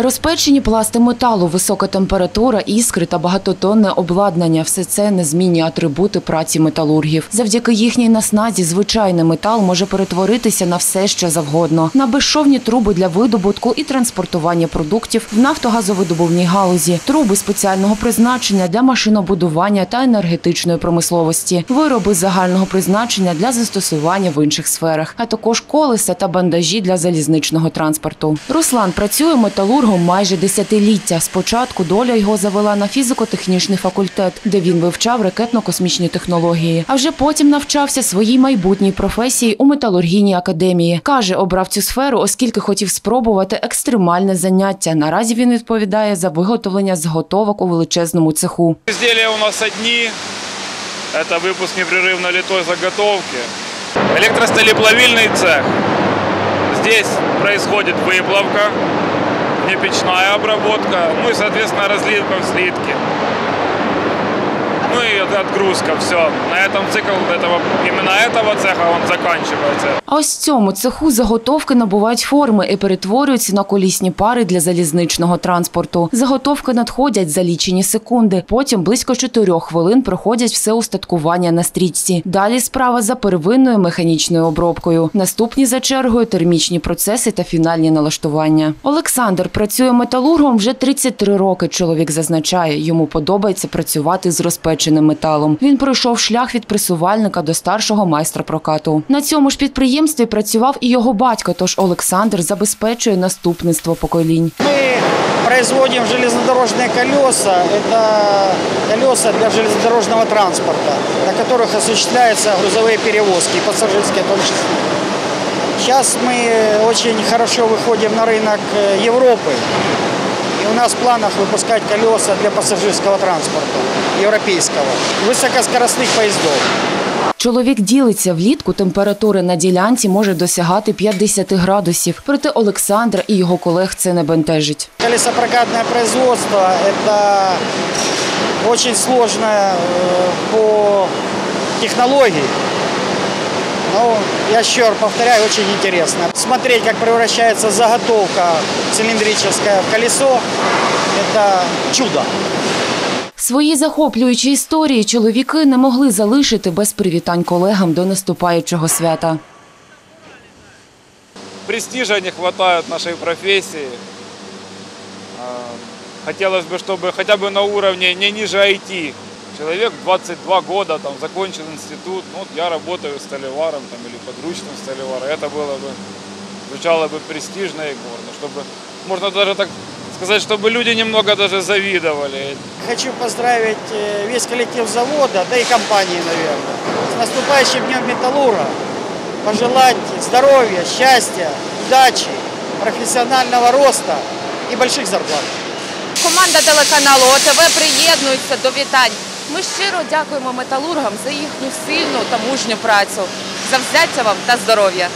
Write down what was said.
Розпечені пласти металу, висока температура, іскри та багатотонне обладнання – все це незмінні атрибути праці металургів. Завдяки їхній насназі звичайний метал може перетворитися на все, що завгодно. На безшовні труби для видобутку і транспортування продуктів в нафтогазовидобувній галузі, труби спеціального призначення для машинобудування та енергетичної промисловості, вироби загального призначення для застосування в інших сферах, а також колеса та бандажі для залізничного транспорту. Руслан працює металургом майже десятиліття. Спочатку доля його завела на фізико-технічний факультет, де він вивчав ракетно-космічні технології. А вже потім навчався своїй майбутній професії у металургійній академії. Каже, обрав цю сферу, оскільки хотів спробувати екстремальне заняття. Наразі він відповідає за виготовлення зготовок у величезному цеху. Изделия у нас одни. Это выпуск непрерывно литой заготовки. Электросталеплавильный цех. Здесь происходит выплавка, непечная обработка, ну и, соответственно, разлив в слитки Ну и отгрузка, все. На этом цикл этого, именно этого цеха он заканчивается. А ось в цьому цеху заготовки набувають форми і перетворюються на колісні пари для залізничного транспорту. Заготовки надходять за лічені секунди. Потім близько 4 хвилин проходять все устаткування на стрічці. Далі справа за первинною механічною обробкою. Наступні за чергою термічні процеси та фінальні налаштування. Олександр працює металургом вже 33 роки. Чоловік зазначає, йому подобається працювати з розпеченим металом. Він пройшов шлях від пресувальника до старшого майстра прокату. На цьому ж підприємстві працював і його батько. Тож Олександр забезпечує наступництво поколінь. Мы производим железнодорожные колеса. Это колеса для железнодорожного транспорта, на которых осуществляются грузовые перевозки, и пассажирские в том числе. Сейчас мы очень хорошо выходим на рынок э, Европы. И у нас в планах выпускать колеса для пассажирского транспорта, европейского, высокоскоростных поездов. Чоловік ділиться влітку. Температура на ділянці може досягати 50 градусів. Проте Олександра і його колег це не бентежить. Колесопрокатное производство – это очень сложное э, по технологии. Но, я еще раз повторяю, очень интересно. Смотреть, как превращается заготовка цилиндрическая в колесо – это чудо. Свої захоплюючі історії чоловіки не могли залишити без привітань колегам до наступаючого свята. Престижа не хватает нашей профессии. А, Хотелось бы, чтобы хотя бы на уровне не ниже IT. Человек 22 года, там, закончил институт, ну, вот я работаю столеваром там, или подручным столеваром. Это было бы, звучало бы престижно и гордо, чтобы, можно даже так сказать, чтобы люди немного даже завидовали. Хочу поздравить э, весь коллектив завода, да и компании, наверное, с наступающим Днем Металлура. Пожелать здоровья, счастья, удачи, профессионального роста и больших зарплат. Команда телеканалу ОТВ приєднується до вітань. Ми щиро дякуємо металургам за їхню сильну та мужню працю. Завзяття вам та здоров'я!